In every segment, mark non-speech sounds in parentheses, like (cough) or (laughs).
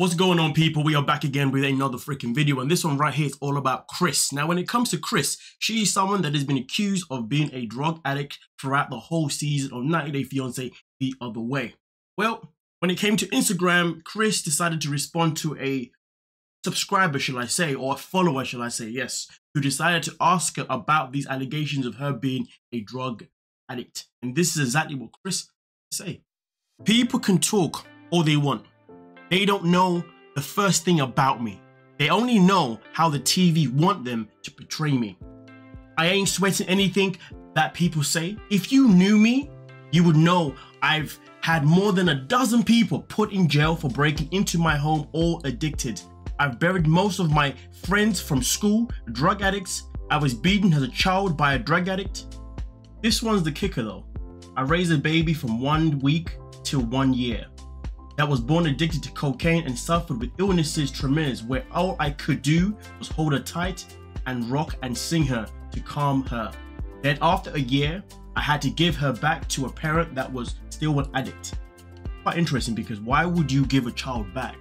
What's going on, people? We are back again with another freaking video, and this one right here is all about Kris. Now, when it comes to Kris, she is someone that has been accused of being a drug addict throughout the whole season of 90 Day Fiancé the other way. Well, when it came to Instagram, Kris decided to respond to a subscriber, shall I say, or a follower, shall I say, yes, who decided to ask her about these allegations of her being a drug addict. And this is exactly what Kris say. People can talk all they want they don't know the first thing about me. They only know how the TV want them to portray me. I ain't sweating anything that people say. If you knew me, you would know I've had more than a dozen people put in jail for breaking into my home all addicted. I've buried most of my friends from school, drug addicts. I was beaten as a child by a drug addict. This one's the kicker though. I raised a baby from one week to one year that was born addicted to cocaine and suffered with illnesses tremendous where all I could do was hold her tight and rock and sing her to calm her. Then after a year, I had to give her back to a parent that was still an addict. Quite interesting because why would you give a child back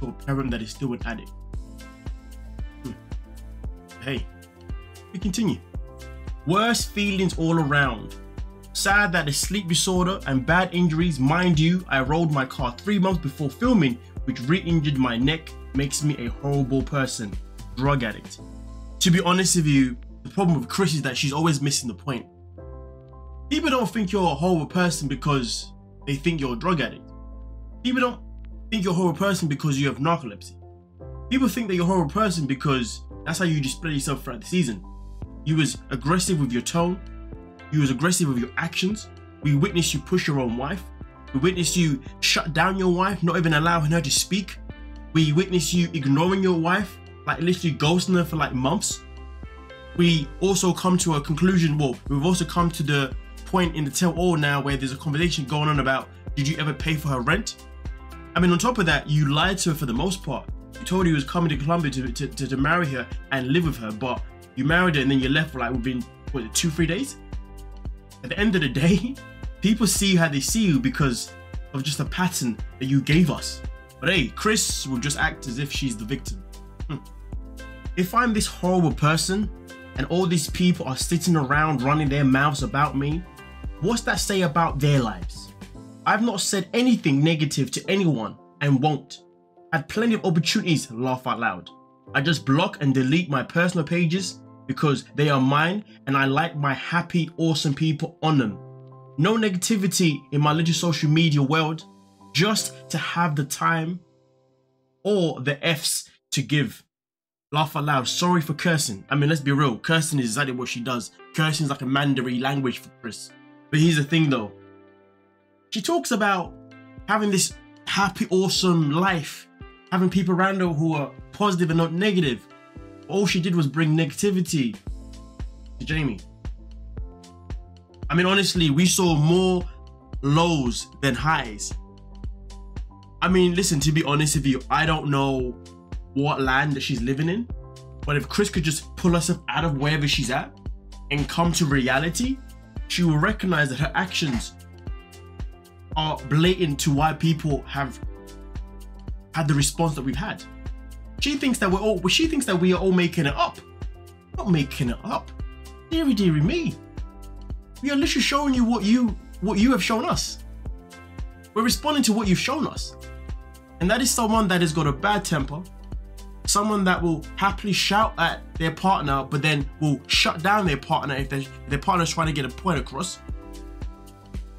to a parent that is still an addict? Hmm. Hey, we continue. Worst feelings all around. Sad that the sleep disorder and bad injuries, mind you, I rolled my car three months before filming, which re-injured my neck, makes me a horrible person. Drug addict. To be honest with you, the problem with Kris is that she's always missing the point. People don't think you're a horrible person because they think you're a drug addict. People don't think you're a horrible person because you have narcolepsy. People think that you're a horrible person because that's how you display yourself throughout the season. You was aggressive with your tone, you was aggressive with your actions. We witnessed you push your own wife. We witnessed you shut down your wife, not even allowing her to speak. We witnessed you ignoring your wife, like literally ghosting her for like months. We also come to a conclusion, well, we've also come to the point in the tell all now where there's a conversation going on about did you ever pay for her rent? I mean, on top of that, you lied to her for the most part. You told her you was coming to Colombia to, to, to, to marry her and live with her, but you married her and then you left for like within, what, two, three days? At the end of the day, people see how they see you because of just a pattern that you gave us. But hey, Kris will just act as if she's the victim. Hmm. If I'm this horrible person and all these people are sitting around running their mouths about me, what's that say about their lives? I've not said anything negative to anyone and won't. Had plenty of opportunities to laugh out loud. I just block and delete my personal pages because they are mine and I like my happy, awesome people on them. No negativity in my little social media world, just to have the time or the F's to give. Laugh aloud. Sorry for cursing. I mean, let's be real. Cursing is exactly what she does. Cursing is like a Mandarin language for Kris. But here's the thing though. She talks about having this happy, awesome life, having people around her who are positive and not negative all she did was bring negativity to Jeymi. I mean, honestly, we saw more lows than highs. I mean, listen, to be honest with you, I don't know what land that she's living in, but if Kris could just pull herself out of wherever she's at and come to reality, she will recognize that her actions are blatant to why people have had the response that we've had. She thinks that we're all. She thinks that we are all making it up. Not making it up. Deary, deary me. We are literally showing you what you what you have shown us. We're responding to what you've shown us, and that is someone that has got a bad temper, someone that will happily shout at their partner, but then will shut down their partner if, if their partner is trying to get a point across.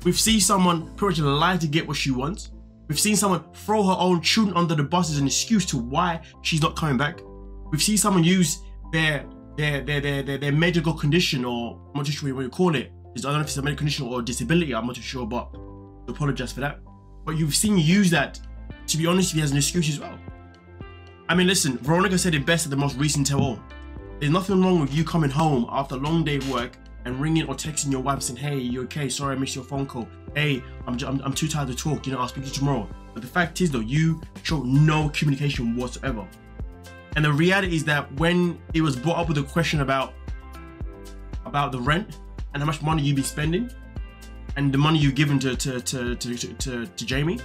We've seen someone pretty much lie to get what she wants. We've seen someone throw her own children under the bus as an excuse to why she's not coming back. We've seen someone use their their their their their, their medical condition or I'm not too sure what you call it. I don't know if it's a medical condition or disability. I'm not too sure, but I apologize for that. But you've seen use that to be honest you as an excuse as well. I mean, listen, Veronica said it best at the most recent tell all. There's nothing wrong with you coming home after a long day of work and ringing or texting your wife saying, hey, you okay? Sorry I missed your phone call. Hey, I'm, I'm, I'm too tired to talk. You know, I'll speak to you tomorrow. But the fact is, though, you show no communication whatsoever. And the reality is that when it was brought up with a question about about the rent and how much money you've been spending and the money you've given to to to to, to, to Jeymi,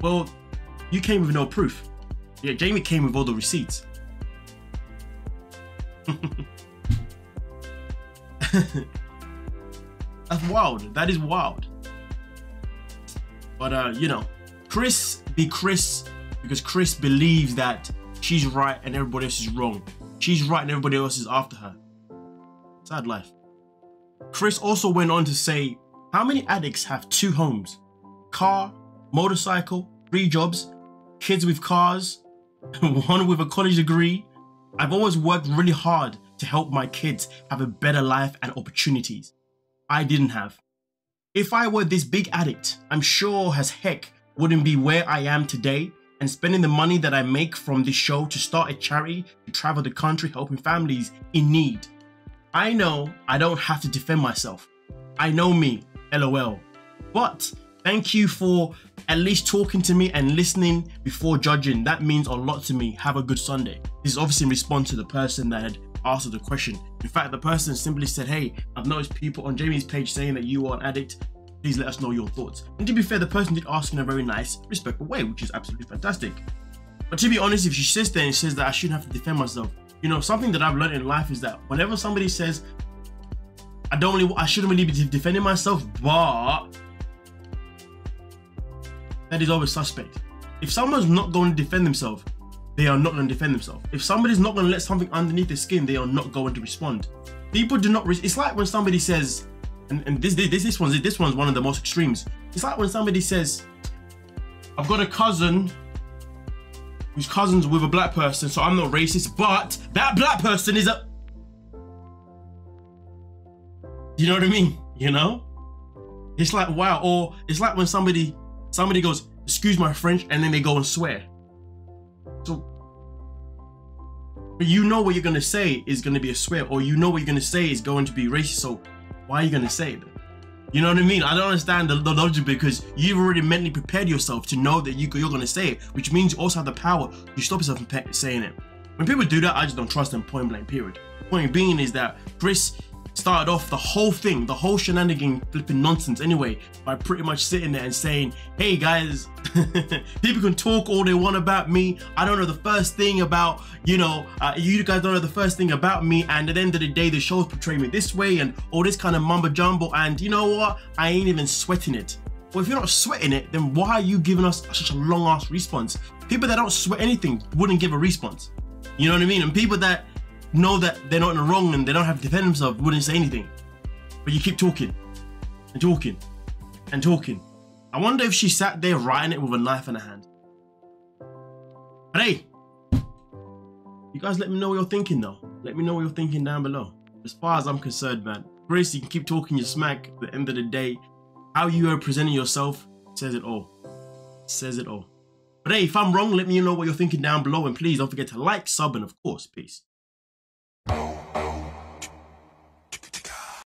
well, You came with no proof. Yeah, Jeymi came with all the receipts. (laughs) (laughs) That's wild. That is wild. But uh, you know, Kris be Kris because Kris believes that she's right and everybody else is wrong. She's right and everybody else is after her. Sad life. Kris also went on to say, How many addicts have two homes? Car, motorcycle, three jobs, kids with cars, (laughs) one with a college degree. I've always worked really hard to help my kids have a better life and opportunities. I didn't have. If I were this big addict, I'm sure as heck wouldn't be where I am today and spending the money that I make from this show to start a charity to travel the country helping families in need. I know I don't have to defend myself. I know me, lol. But thank you for at least talking to me and listening before judging. That means a lot to me. Have a good Sunday. This is obviously in response to the person that had asked the question. In fact, the person simply said, Hey, I've noticed people on Jeymi's page saying that you are an addict. Please let us know your thoughts. And to be fair, the person did ask in a very nice, respectful way, which is absolutely fantastic. But to be honest, if she sits there and says that I shouldn't have to defend myself, you know, something that I've learned in life is that whenever somebody says, I don't really, I shouldn't really be defending myself, but that is always suspect. If someone's not going to defend themselves, they are not going to defend themselves. If somebody's not going to let something underneath the skin, they are not going to respond. People do not. Re- it's like when somebody says, and, and this, this this one's this one's one of the most extremes. It's like when somebody says, "I've got a cousin whose cousin's with a black person, so I'm not racist, but that black person is a." You know what I mean? You know? It's like wow, or it's like when somebody somebody goes, "Excuse my French," and then they go and swear. You know what you're gonna say is gonna be a swear, or you know what you're gonna say is going to be racist. So why are you gonna say it? You know what I mean? I don't understand the, the, logic because you've already mentally prepared yourself to know that you, you're gonna say it, which means you also have the power to stop yourself from saying it. When people do that, I just don't trust them. Point blank. Period. Point being is that Kris started off the whole thing, the whole shenanigan flipping nonsense anyway, by pretty much sitting there and saying, hey guys, (laughs) people can talk all they want about me. I don't know the first thing about, you know, uh, you guys don't know the first thing about me. And at the end of the day, the show's portraying me this way and all this kind of mumbo jumbo. And you know what? I ain't even sweating it. Well, if you're not sweating it, then why are you giving us such a long ass response? People that don't sweat anything wouldn't give a response. You know what I mean? And people that know that they're not in the wrong and they don't have to defend themselves, wouldn't say anything. But you keep talking and talking and talking. I wonder if she sat there writing it with a knife in her hand. But hey, you guys let me know what you're thinking though. Let me know what you're thinking down below. As far as I'm concerned, man, Grace, you can keep talking your smack. At the end of the day, how you are presenting yourself says it all. Says it all. But hey, if I'm wrong, let me know what you're thinking down below. And please don't forget to like, sub, and of course, peace.